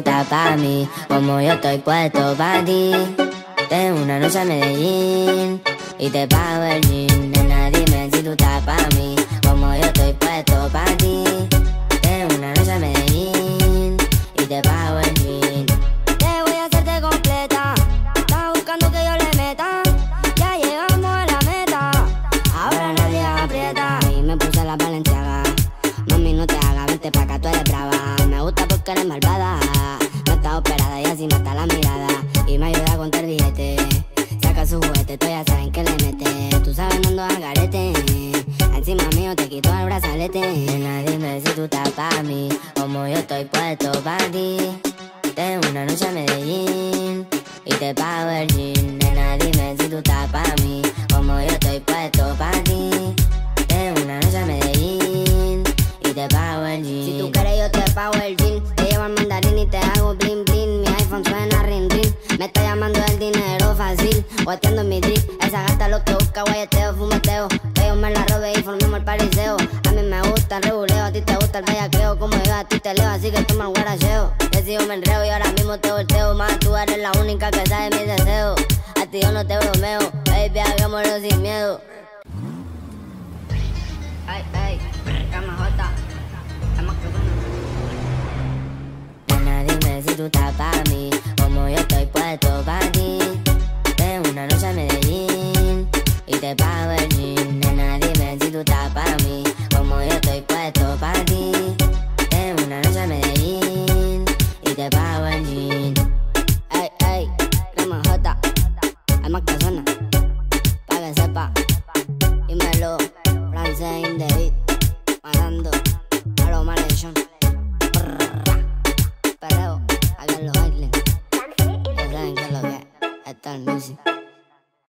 estás pa' mí, como yo estoy puesto pa' ti. Tengo una noche a Medellín y te pago el jean. Nena, dime si tú estás pa' mí, como yo estoy puesto pa' ti. Tengo una noche a Medellín y te pago el jean. Te voy a hacerte completa. Estás buscando que yo le meta. Ya llegamos a la meta. Ahora nadie aprieta. Y me puse la valenciaga. No está operada y así mata la mirada. Y me ayuda a contar billete. Saca su juguete, tú ya saben que le mete. Tú sabes, no ando al garete. Encima mío te quito el brazalete. Nena, dime si tú estás pa' mí, como yo estoy puesto pa' ti. Tengo una noche a Medellín y te pago el jean. Nena, dime si tú estás pa' mí, como yo estoy puesto pa' ti. Tengo una noche a Medellín y te pago el jean. Si tú quieres yo te pago el jean y te hago bling bling. Mi iPhone suena ring ring Me está llamando el dinero fácil. Guateando mi drip. Esa gata lo que busca guayeteo, fumeteo. Que yo me la robe y formemos el pariseo. A mí me gusta el reguleo A ti te gusta el bellaqueo. Como yo a ti te leo Así que toma el guaracheo. Decido me enreo y ahora mismo te volteo. Más tú eres la única que sabe mis deseos. A ti yo no te bromeo. Baby, hagámoslo sin miedo como yo estoy puesto pa' ti. Tengo una noche a Medellín y te pago